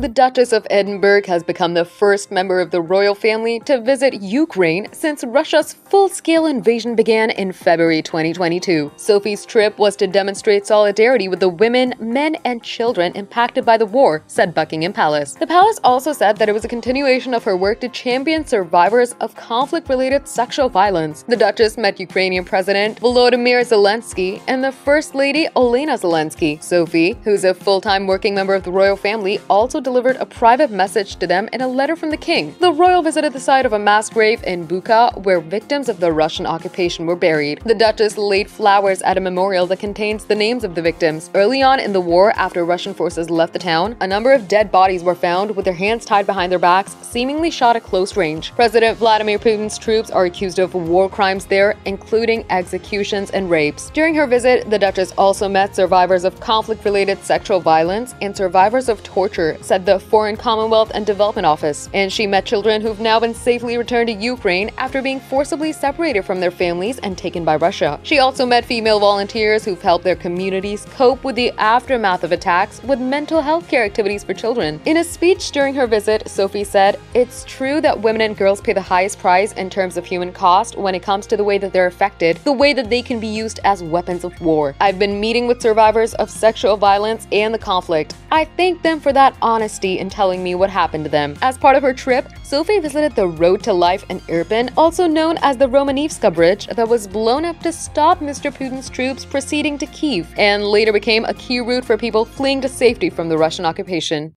The Duchess of Edinburgh has become the first member of the royal family to visit Ukraine since Russia's full-scale invasion began in February 2022. Sophie's trip was to demonstrate solidarity with the women, men, and children impacted by the war, said Buckingham Palace. The palace also said that it was a continuation of her work to champion survivors of conflict-related sexual violence. The Duchess met Ukrainian President Volodymyr Zelensky and the First Lady Olena Zelensky. Sophie, who's a full-time working member of the royal family, also delivered a private message to them in a letter from the king. The royal visited the site of a mass grave in Bucha where victims of the Russian occupation were buried. The Duchess laid flowers at a memorial that contains the names of the victims. Early on in the war, after Russian forces left the town, a number of dead bodies were found with their hands tied behind their backs, seemingly shot at close range. President Vladimir Putin's troops are accused of war crimes there, including executions and rapes. During her visit, the Duchess also met survivors of conflict-related sexual violence and survivors of torture, said the Foreign Commonwealth and Development Office, and she met children who've now been safely returned to Ukraine after being forcibly separated from their families and taken by Russia. She also met female volunteers who've helped their communities cope with the aftermath of attacks with mental health care activities for children. In a speech during her visit, Sophie said, It's true that women and girls pay the highest price in terms of human cost when it comes to the way that they're affected, the way that they can be used as weapons of war. I've been meeting with survivors of sexual violence and the conflict. I thank them for that honesty in telling me what happened to them. As part of her trip, Sophie visited the Road to Life in Irpin, also known as the Romanivska Bridge, that was blown up to stop Mr. Putin's troops proceeding to Kiev, and later became a key route for people fleeing to safety from the Russian occupation.